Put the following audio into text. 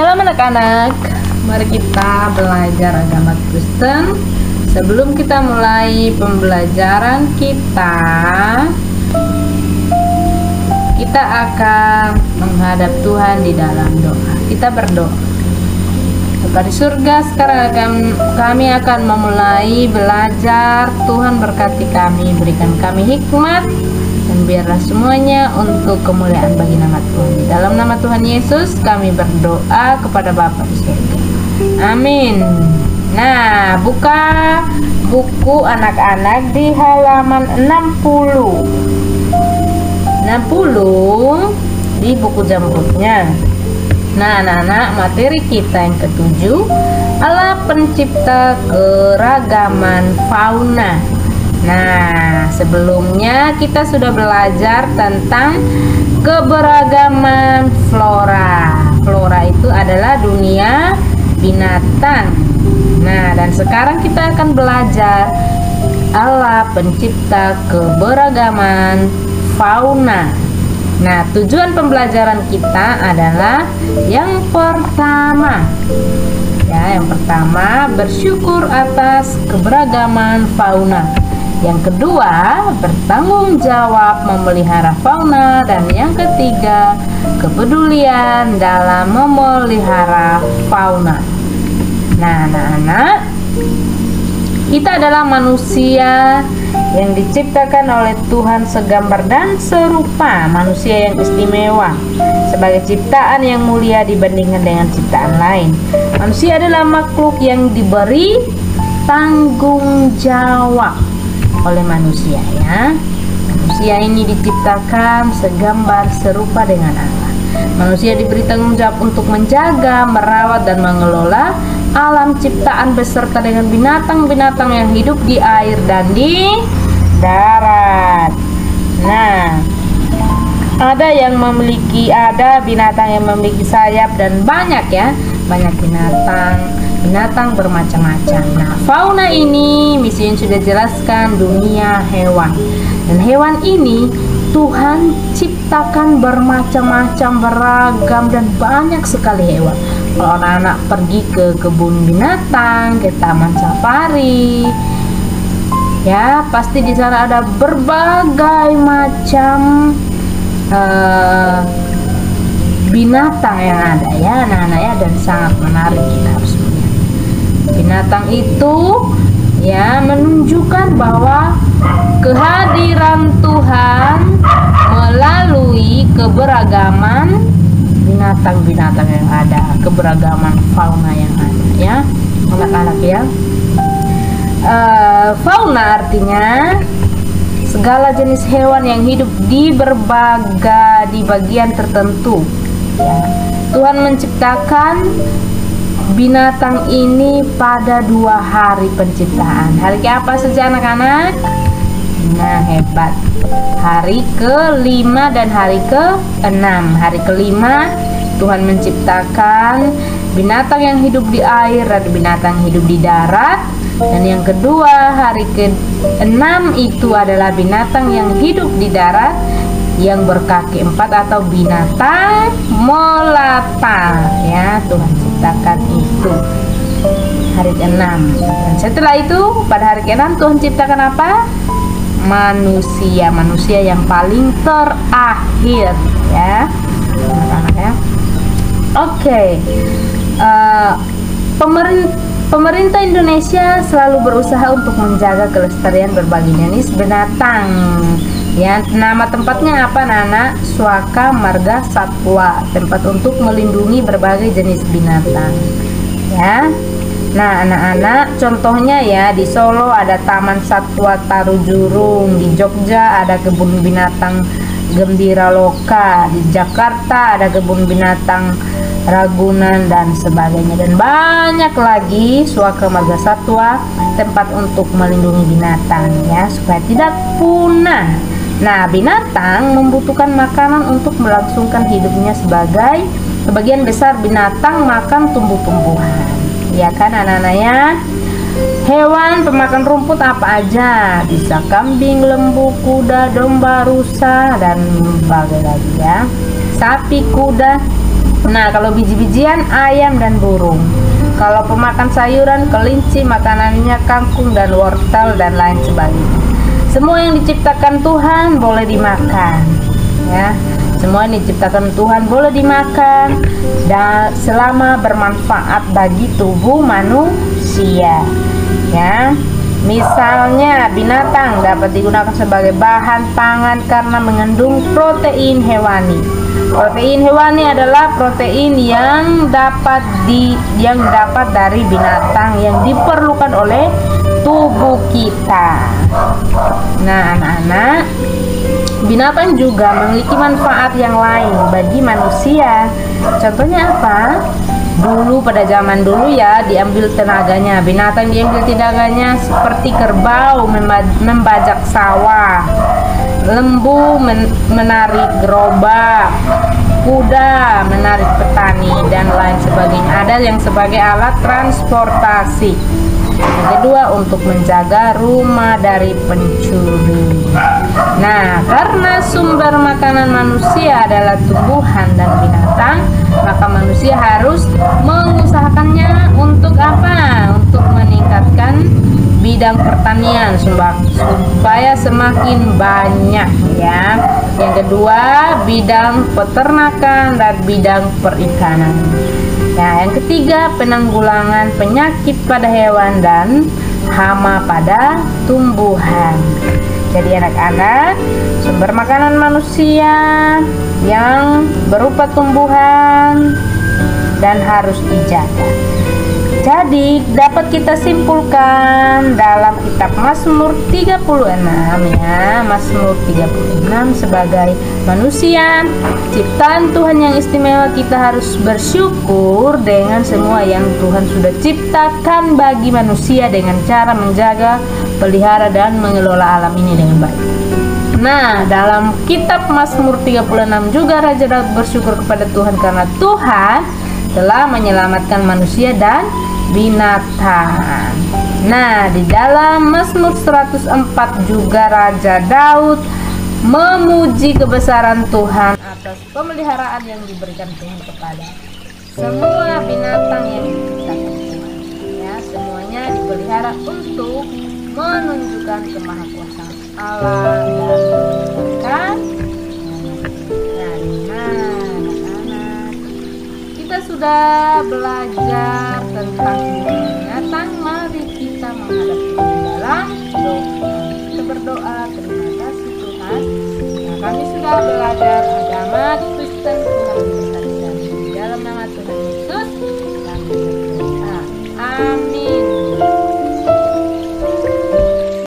Shalom anak-anak, mari kita belajar agama Kristen. Sebelum kita mulai pembelajaran kita, kita akan menghadap Tuhan di dalam doa. Kita berdoa. Bapak di surga, sekarang akan, kami akan memulai belajar. Tuhan berkati kami, berikan kami hikmat, biarlah semuanya untuk kemuliaan bagi nama Tuhan. Dalam nama Tuhan Yesus, kami berdoa kepada Bapa di surga. Amin. Nah, buka buku anak-anak di halaman 60. 60 di buku jamrutnya. Nah, anak-anak, materi kita yang ketujuh Allah pencipta keragaman fauna. Nah, sebelumnya kita sudah belajar tentang keberagaman flora. Flora itu adalah dunia binatang. Nah, dan sekarang kita akan belajar Allah pencipta keberagaman fauna. Nah, tujuan pembelajaran kita adalah yang pertama. Ya, yang pertama bersyukur atas keberagaman fauna. Yang kedua, bertanggung jawab memelihara fauna dan yang ketiga, kepedulian dalam memelihara fauna. Nah, anak-anak, kita adalah manusia yang diciptakan oleh Tuhan segambar dan serupa manusia yang istimewa sebagai ciptaan yang mulia dibandingkan dengan ciptaan lain. Manusia adalah makhluk yang diberi tanggung jawab oleh manusia ya. Manusia ini diciptakan segambar serupa dengan Allah. Manusia diberi tanggung jawab untuk menjaga, merawat dan mengelola alam ciptaan beserta dengan binatang-binatang yang hidup di air dan di darat. Nah, ada yang memiliki ada binatang yang memiliki sayap dan banyak ya, banyak binatang. Binatang bermacam-macam. Nah, fauna ini misi yang sudah jelaskan dunia hewan. Dan hewan ini Tuhan ciptakan bermacam-macam, beragam dan banyak sekali hewan. Kalau anak-anak pergi ke kebun binatang, ke taman safari, ya pasti di sana ada berbagai macam uh, binatang yang ada ya anak-anak ya dan sangat menarik kita itu ya menunjukkan bahwa kehadiran Tuhan melalui keberagaman binatang-binatang yang ada keberagaman fauna yang ada ya anak-anak ya uh, fauna artinya segala jenis hewan yang hidup di berbagai di bagian tertentu. Ya. Tuhan menciptakan binatang ini pada dua hari penciptaan. Hari ke apa saja anak-anak? Nah hebat. Hari kelima dan hari ke enam. Hari kelima Tuhan menciptakan binatang yang hidup di air dan binatang yang hidup di darat dan yang kedua, hari ke-6 itu adalah binatang yang hidup di darat yang berkaki empat atau binatang melata ya Tuhan ciptakan itu. Hari ke-6 dan setelah itu pada hari ke-6 Tuhan ciptakan apa? Manusia. Manusia yang paling terakhir ya. Anak-anak ya. Oke. Okay. uh, pemerintah Pemerintah Indonesia selalu berusaha untuk menjaga kelestarian berbagai jenis binatang. Ya, nama tempatnya apa, Nana? Suaka Marga Satwa, tempat untuk melindungi berbagai jenis binatang. Ya. Nah, anak-anak, contohnya ya di Solo ada Taman Satwa Tarujurung, di Jogja ada kebun binatang Gembira Loka, di Jakarta ada kebun binatang Ragunan dan sebagainya dan banyak lagi suaka marga satwa tempat untuk melindungi binatang ya supaya tidak punah. Nah, binatang membutuhkan makanan untuk melangsungkan hidupnya sebagai sebagian besar binatang makan tumbuh-tumbuhan. Ya kan anak-anaknya? Hewan pemakan rumput apa aja? Bisa kambing, lembu, kuda, domba, rusa dan berbagai lagi ya. Sapi, kuda, Nah, kalau biji-bijian ayam dan burung. Kalau pemakan sayuran kelinci, makanannya kangkung dan wortel dan lain sebagainya. Semua yang diciptakan Tuhan boleh dimakan. Ya. Semua yang diciptakan Tuhan boleh dimakan dan selama bermanfaat bagi tubuh manusia. Ya. Misalnya binatang dapat digunakan sebagai bahan pangan karena mengandung protein hewani. Protein hewani adalah protein yang dapat di yang dapat dari binatang yang diperlukan oleh tubuh kita. Nah, anak-anak, binatang juga memiliki manfaat yang lain bagi manusia. Contohnya apa? Dulu pada zaman dulu ya diambil tenaganya. Binatang diambil tenaganya seperti kerbau membajak sawah. Lembu men menarik gerobak. Kuda menarik petani dan lain sebagainya. Ada yang sebagai alat transportasi. Yang kedua untuk menjaga rumah dari pencuri. Nah karena sumber makanan manusia adalah tumbuhan dan binatang maka manusia harus mengusahakannya untuk apa? Untuk meningkatkan bidang pertanian supaya semakin banyak ya. Yang kedua, bidang peternakan dan bidang perikanan. Ya, yang ketiga, penanggulangan penyakit pada hewan dan hama pada tumbuhan. Jadi anak-anak, sumber makanan manusia yang berupa tumbuhan dan harus dijaga. Jadi dapat kita simpulkan dalam kitab Mazmur 36 ya, Mazmur 36 sebagai manusia ciptaan Tuhan yang istimewa kita harus bersyukur dengan semua yang Tuhan sudah ciptakan bagi manusia dengan cara menjaga, pelihara dan mengelola alam ini dengan baik. Nah, dalam kitab Mazmur 36 juga Raja Daud bersyukur kepada Tuhan karena Tuhan telah menyelamatkan manusia dan binatang. Nah, di dalam Mazmur 104 juga Raja Daud memuji kebesaran Tuhan atas pemeliharaan yang diberikan Tuhan kepada semua binatang yang diciptakan Tuhan. Ya, semuanya dipelihara untuk menunjukkan kemahakuasaan Allah dan sudah belajar tentang binatang, mari kita menghadap Tuhan dalam doa. Kita berdoa, terima kasih Tuhan. Nah, kami sudah belajar agama Kristen Tuhan